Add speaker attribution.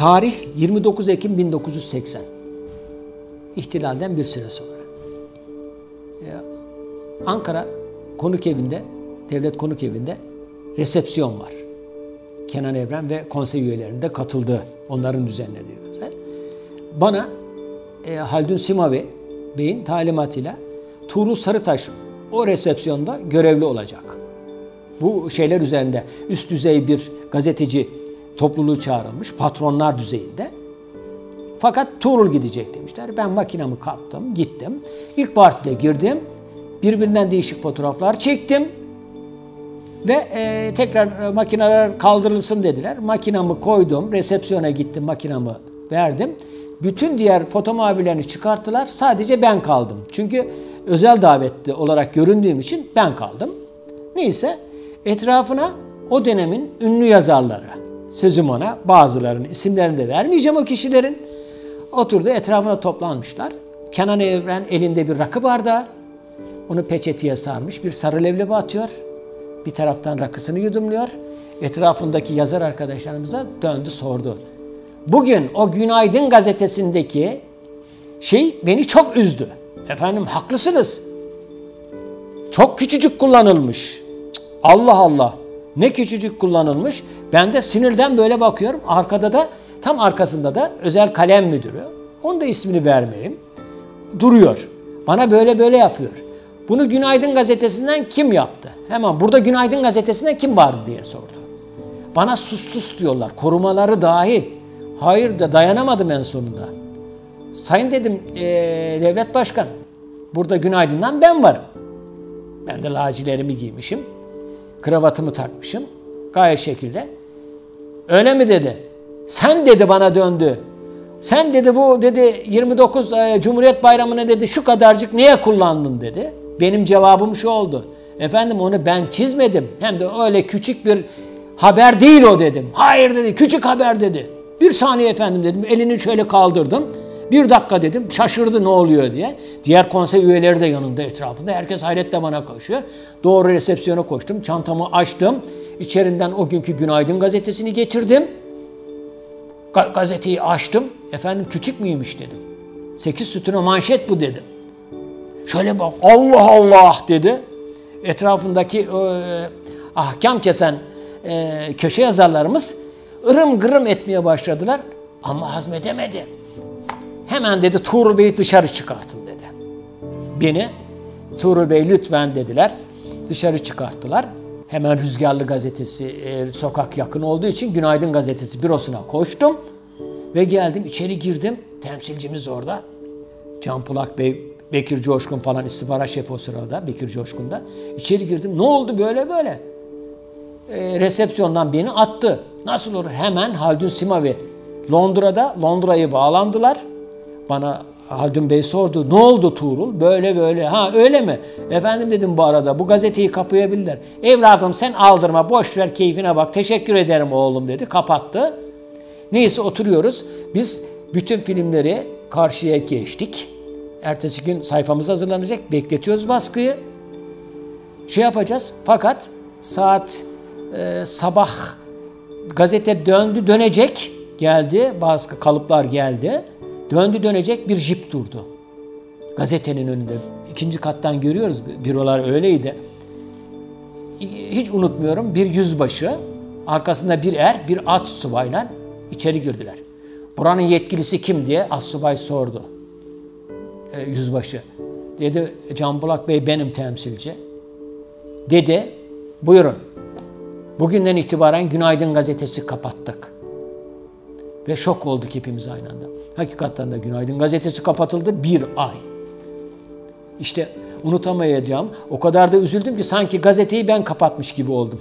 Speaker 1: Tarih 29 Ekim 1980. İhtilalden bir süre sonra. Ee, Ankara konuk evinde, devlet konuk evinde resepsiyon var. Kenan Evren ve konsey üyelerinde katıldı. Onların düzenlediği özel. Bana e, Haldun Simavi Bey'in talimatıyla Tuğrul Sarıtaş o resepsiyonda görevli olacak. Bu şeyler üzerinde üst düzey bir gazeteci topluluğu çağrılmış, patronlar düzeyinde. Fakat Tuğrul gidecek demişler. Ben makinamı kaptım, gittim. İlk partide girdim. Birbirinden değişik fotoğraflar çektim. Ve e, tekrar e, makineler kaldırılsın dediler. Makinamı koydum, resepsiyona gittim, makinamı verdim. Bütün diğer foto muhabirlerini çıkarttılar. Sadece ben kaldım. Çünkü özel davetli olarak göründüğüm için ben kaldım. Neyse etrafına o dönemin ünlü yazarları, sözüm ona bazılarının isimlerini de vermeyeceğim o kişilerin. Oturdu etrafına toplanmışlar. Kenan Evren elinde bir rakı bardağı. Onu peçeteye sarmış bir sarı leblebi atıyor. Bir taraftan rakısını yudumluyor. Etrafındaki yazar arkadaşlarımıza döndü sordu. Bugün o Günaydın gazetesindeki şey beni çok üzdü. Efendim haklısınız. Çok küçücük kullanılmış. Allah Allah. Ne küçücük kullanılmış. Ben de sinirden böyle bakıyorum. Arkada da tam arkasında da özel kalem müdürü. Onun da ismini vermeyeyim. Duruyor. Bana böyle böyle yapıyor. Bunu Günaydın gazetesinden kim yaptı? Hemen burada Günaydın gazetesinden kim vardı diye sordu. Bana sus sus diyorlar. Korumaları dahil. Hayır da dayanamadım en sonunda. Sayın dedim e, devlet başkan burada Günaydın'dan ben varım. Ben de lacilerimi giymişim. Kravatımı takmışım. Gayet şekilde. Öyle mi dedi. Sen dedi bana döndü. Sen dedi bu dedi 29 e, Cumhuriyet Bayramı'nı dedi şu kadarcık niye kullandın dedi. Benim cevabım şu oldu. Efendim onu ben çizmedim. Hem de öyle küçük bir haber değil o dedim. Hayır dedi küçük haber dedi. Bir saniye efendim dedim. Elini şöyle kaldırdım. Bir dakika dedim. Şaşırdı ne oluyor diye. Diğer konsey üyeleri de yanında etrafında. Herkes hayretle bana koşuyor. Doğru resepsiyona koştum. Çantamı açtım. İçerinden o günkü Günaydın gazetesini getirdim. Ga- gazeteyi açtım. Efendim küçük müymüş dedim. Sekiz sütuna manşet bu dedim. Şöyle bak Allah Allah dedi. Etrafındaki e, ahkam kesen e, köşe yazarlarımız ırım gırım etmeye başladılar. Ama hazmedemedi. Hemen dedi Tuğrul Bey'i dışarı çıkartın dedi. Beni Tuğrul Bey lütfen dediler. Dışarı çıkarttılar. Hemen Rüzgarlı gazetesi e, sokak yakın olduğu için Günaydın gazetesi bürosuna koştum. Ve geldim içeri girdim. Temsilcimiz orada. Can Pulak Bey, Bekir Coşkun falan istihbarat şefi o sırada. Bekir Coşkun da. İçeri girdim. Ne oldu böyle böyle? E, resepsiyondan beni attı. Nasıl olur? Hemen Haldun Simavi Londra'da Londra'yı bağlandılar. Bana Haldun Bey sordu. Ne oldu Tuğrul? Böyle böyle. Ha öyle mi? Efendim dedim bu arada bu gazeteyi kapayabilirler. Evladım sen aldırma boş ver keyfine bak. Teşekkür ederim oğlum dedi. Kapattı. Neyse oturuyoruz. Biz bütün filmleri karşıya geçtik. Ertesi gün sayfamız hazırlanacak. Bekletiyoruz baskıyı. Şey yapacağız. Fakat saat e, sabah gazete döndü dönecek. Geldi. Bazı kalıplar geldi. Döndü dönecek bir jip durdu. Gazetenin önünde. İkinci kattan görüyoruz. Bürolar öyleydi. Hiç unutmuyorum. Bir yüzbaşı, arkasında bir er, bir at subayla içeri girdiler. Buranın yetkilisi kim diye assubay sordu. E, yüzbaşı. Dedi Can Bulak Bey benim temsilci. Dedi buyurun. Bugünden itibaren Günaydın gazetesi kapattık. Ve şok olduk hepimiz aynı anda. Hakikaten de Günaydın gazetesi kapatıldı bir ay. İşte unutamayacağım. O kadar da üzüldüm ki sanki gazeteyi ben kapatmış gibi oldum.